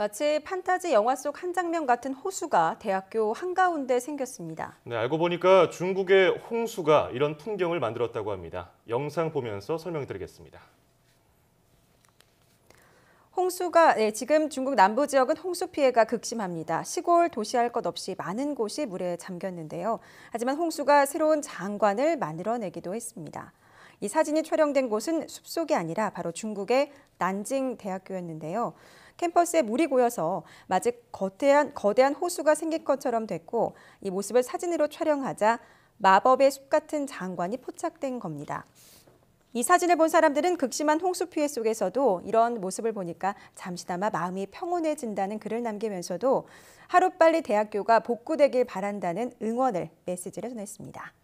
마치 판타지 영화 속 한 장면 같은 호수가 대학교 한가운데 생겼습니다. 네, 알고 보니까 중국의 홍수가 이런 풍경을 만들었다고 합니다. 영상 보면서 설명드리겠습니다. 홍수가 네, 지금 중국 남부 지역은 홍수 피해가 극심합니다. 시골 도시할 것 없이 많은 곳이 물에 잠겼는데요. 하지만 홍수가 새로운 장관을 만들어내기도 했습니다. 이 사진이 촬영된 곳은 숲속이 아니라 바로 중국의 난징 대학교였는데요. 캠퍼스에 물이 고여서 마치 거대한, 거대한 호수가 생긴 것처럼 됐고 이 모습을 사진으로 촬영하자 마법의 숲 같은 장관이 포착된 겁니다. 이 사진을 본 사람들은 극심한 홍수 피해 속에서도 이런 모습을 보니까 잠시나마 마음이 평온해진다는 글을 남기면서도 하루빨리 대학교가 복구되길 바란다는 응원을 메시지를 전했습니다.